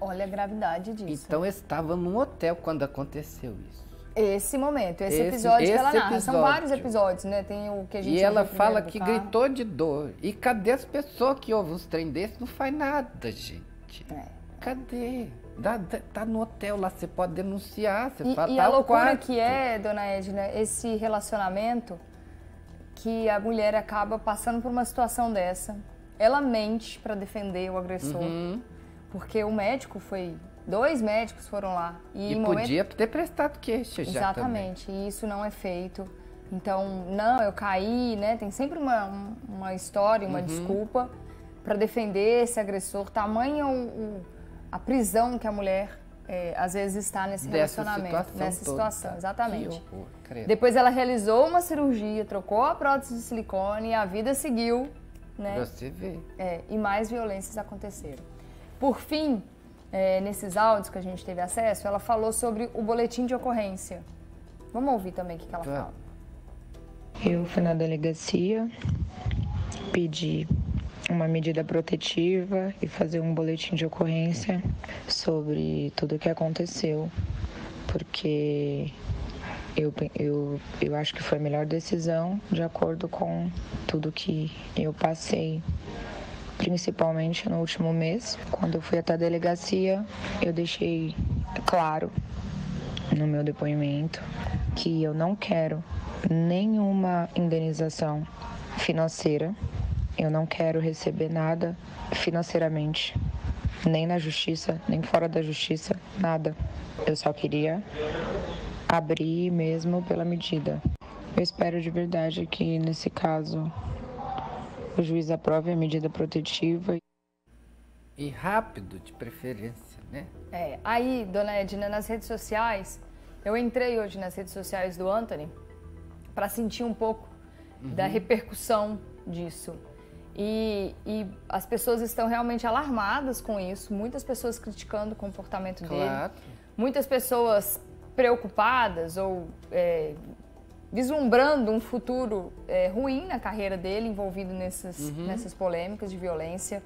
Olha a gravidade disso. Então eu estava num hotel quando aconteceu isso. Esse momento, esse, Esse- episódio que esse ela narra. São episódio. vários episódios, né? Tem o que a gente E ela fala que carro. gritou de dor. E cadê as pessoas que ouvem uns trem desses? Não faz nada, gente. É. Cadê? Dá- tá no hotel lá, você pode denunciar. Você E, fala, e tá a loucura quarto. que é, dona Edna, esse relacionamento que a mulher acaba passando por uma situação dessa. Ela mente para defender o agressor, Uhum. Porque o médico foi. Dois médicos foram lá. E, E momento- podia ter prestado queixa já também. Exatamente, e isso não é feito. Então, não, eu caí, né? Tem sempre uma, um- uma história, Uhum. uma desculpa para defender esse agressor. Tamanha o, o- a prisão que a mulher é, às vezes está nesse Dessa relacionamento, situação nessa toda. situação, exatamente. Depois ela realizou uma cirurgia, trocou a prótese de silicone e a vida seguiu, né? Você ver. É, e mais violências aconteceram. Por fim, é, nesses áudios que a gente teve acesso, ela falou sobre o boletim de ocorrência. Vamos ouvir também o que, que ela Vamos. fala. Eu fui na delegacia, pedi uma medida protetiva e fazer um boletim de ocorrência sobre tudo o que aconteceu, porque eu, eu, eu acho que foi a melhor decisão de acordo com tudo que eu passei, principalmente no último mês. Quando eu fui até a delegacia, eu deixei claro no meu depoimento que eu não quero nenhuma indenização financeira. Eu não quero receber nada financeiramente, nem na justiça, nem fora da justiça, nada. Eu só queria abrir mesmo pela medida. Eu espero de verdade que nesse caso o juiz aprove a medida protetiva E rápido, de preferência, né? É, aí, dona Edna, nas redes sociais, eu entrei hoje nas redes sociais do Anthony para sentir um pouco da repercussão disso. E, e as pessoas estão realmente alarmadas com isso, muitas pessoas criticando o comportamento dele. Claro. muitas pessoas preocupadas ou é, vislumbrando um futuro é, ruim na carreira dele, envolvido nessas, nessas polêmicas de violência.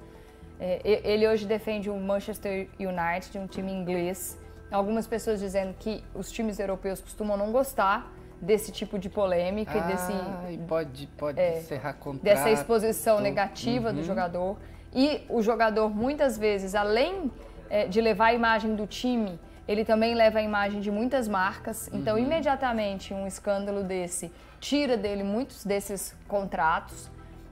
É, ele hoje defende o Manchester United, um time inglês. Algumas pessoas dizendo que os times europeus costumam não gostar desse tipo de polêmica e desse Ah, e pode, pode encerrar contrato. dessa exposição negativa do jogador. E o jogador, muitas vezes, além eh, de levar a imagem do time, ele também leva a imagem de muitas marcas. Então, imediatamente, um escândalo desse tira dele muitos desses contratos.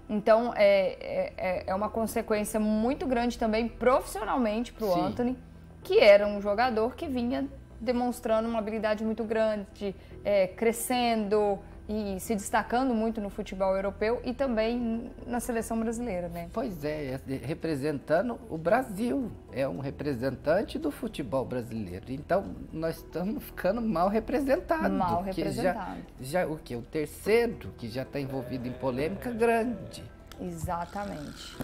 Então, é, é, é uma consequência muito grande também profissionalmente para o. Anthony, que era um jogador que vinha demonstrando uma habilidade muito grande, é, crescendo e se destacando muito no futebol europeu e também na seleção brasileira, né? Pois é, é representando o Brasil. É um representante do futebol brasileiro. Então, nós estamos ficando mal representados. Mal porque representado. Já, já o que? O terceiro, que já está envolvido em polêmica grande. Exatamente.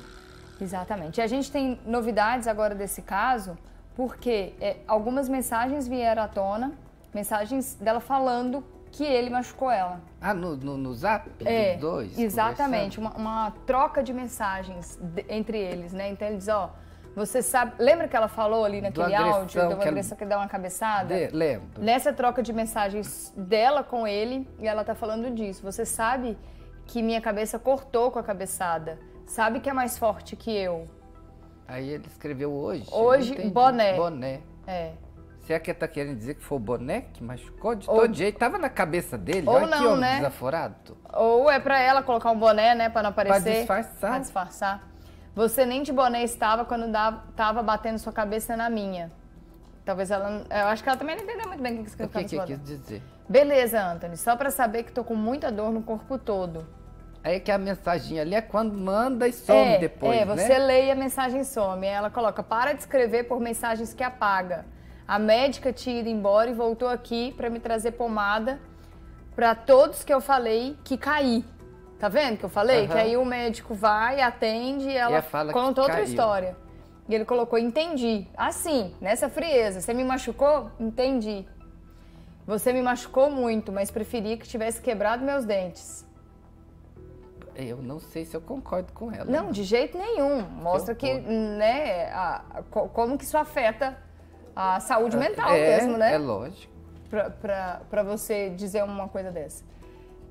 Exatamente. E a gente tem novidades agora desse caso, porque é, algumas mensagens vieram à tona, mensagens dela falando que ele machucou ela. Ah, no, no, no zap É, dois? exatamente, uma, uma troca de mensagens de- entre eles, né? Então ele diz, ó, você sabe, lembra que ela falou ali naquele agressão áudio, de uma que ela- agressão que dá uma cabeçada? De- lembro. Nessa troca de mensagens dela com ele, e ela tá falando disso. Você sabe que minha cabeça cortou com a cabeçada. Sabe que é mais forte que eu. Aí ele escreveu hoje. Hoje, boné. Boné. É. Será que tá querendo dizer que foi o boné que machucou? De Ou- todo jeito, tava na cabeça dele. Ou Olha que não, homem né? desaforado. Ou é pra ela colocar um boné, né, pra não aparecer. disfarçar. Pra disfarçar. Você nem de boné estava quando dava, tava batendo sua cabeça na minha. Talvez ela. Eu acho que ela também não entendeu muito bem o que O escreveu que, que nesse quis boné. dizer? Beleza, Anthony. Só pra saber que tô com muita dor no corpo todo. Aí que a mensagem ali é quando manda e some é, depois, é, né? você lê e a mensagem some. Ela coloca, para de escrever por mensagens que apaga. A médica tinha ido embora e voltou aqui para me trazer pomada para todos que eu falei que caí. Tá vendo que eu falei? Aham. Que aí o médico vai, atende e ela que conta outra caiu. história. E ele colocou, entendi. Assim, nessa frieza. Você me machucou? Entendi. Você me machucou muito, mas preferia que tivesse quebrado meus dentes. Eu não sei se eu concordo com ela. Não, de jeito nenhum. Mostra que, né, a, a, como que isso afeta a saúde mental é, mesmo, né? É lógico. Para você dizer uma coisa dessa.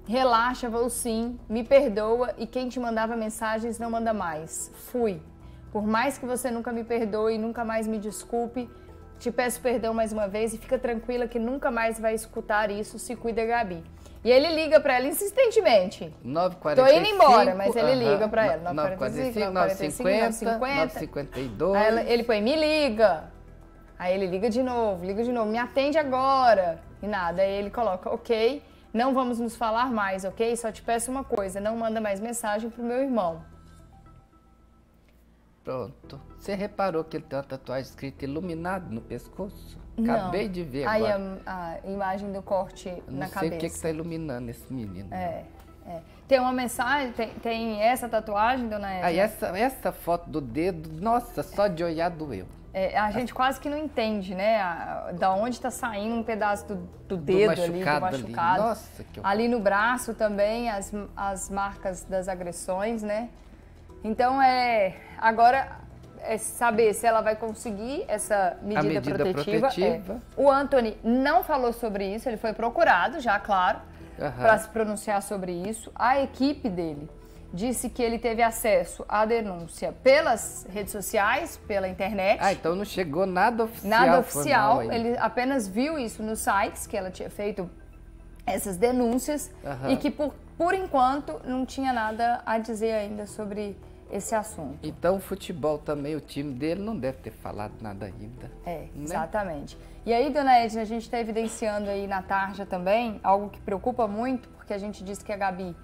Relaxa, vou sim, me perdoa e quem te mandava mensagens não manda mais. Fui. Por mais que você nunca me perdoe, nunca mais me desculpe, te peço perdão mais uma vez e fica tranquila que nunca mais vai escutar isso. Se cuida, Gabi. E ele liga para ela insistentemente. 9h45. Tô indo embora, mas ele uh -huh, liga para ela. 9h45, 9h50, 9h52. Aí ela, ele põe, me liga. Aí ele liga de novo, liga de novo, me atende agora. E nada. Aí ele coloca, ok, não vamos nos falar mais, ok? Só te peço uma coisa, não manda mais mensagem pro meu irmão. Pronto. Você reparou que ele tem uma tatuagem escrita iluminado no pescoço? Acabei Não. de ver Aí agora. a, a imagem do corte Eu na não sei cabeça. o que está iluminando esse menino. É, é. Tem uma mensagem, tem, tem essa tatuagem, dona Edna? Aí essa, essa foto do dedo, nossa, só de olhar doeu. É, a gente quase que não entende, né? A, da onde está saindo um pedaço do, do dedo ali, do machucado ali. Nossa, que. Ali no braço também, as, as marcas das agressões, né? Então é. Agora é saber se ela vai conseguir essa medida, medida protetiva. protetiva. É. O Anthony não falou sobre isso, ele foi procurado já, claro, Aham. para se pronunciar sobre isso. A equipe dele disse que ele teve acesso à denúncia pelas redes sociais, pela internet. Ah, então não chegou nada oficial. Nada oficial, ele apenas viu isso nos sites que ela tinha feito essas denúncias Aham. e que por, por enquanto não tinha nada a dizer ainda sobre esse assunto. Então o futebol também, o time dele não deve ter falado nada ainda. É, Né? exatamente. E aí, dona Edna, a gente está evidenciando aí na tarja também algo que preocupa muito, porque a gente disse que a Gabi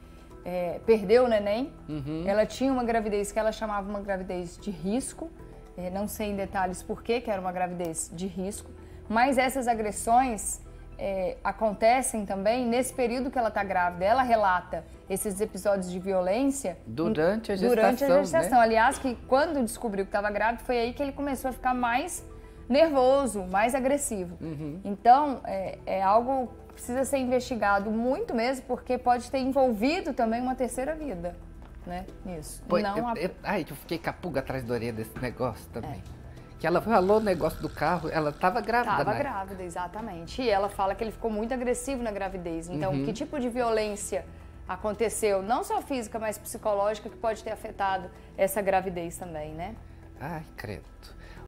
é, perdeu o neném. Uhum. Ela tinha uma gravidez que ela chamava uma gravidez de risco. É, não sei em detalhes por que era uma gravidez de risco. Mas essas agressões é, acontecem também nesse período que ela está grávida. Ela relata esses episódios de violência Durante a gestação, durante a gestação. né? Aliás, que quando descobriu que estava grávida, foi aí que ele começou a ficar mais nervoso, mais agressivo. Uhum. Então, é, é algo que precisa ser investigado muito mesmo, porque pode ter envolvido também uma terceira vida, né, nisso. Pô, Não eu, a- eu- ai, eu fiquei com a pulga atrás da orelha desse negócio também. É. Que ela falou o negócio do carro, ela estava grávida, Estava né? grávida, exatamente. E ela fala que ele ficou muito agressivo na gravidez. Então, que tipo de violência aconteceu, não só física, mas psicológica, que pode ter afetado essa gravidez também, né? Ai, credo.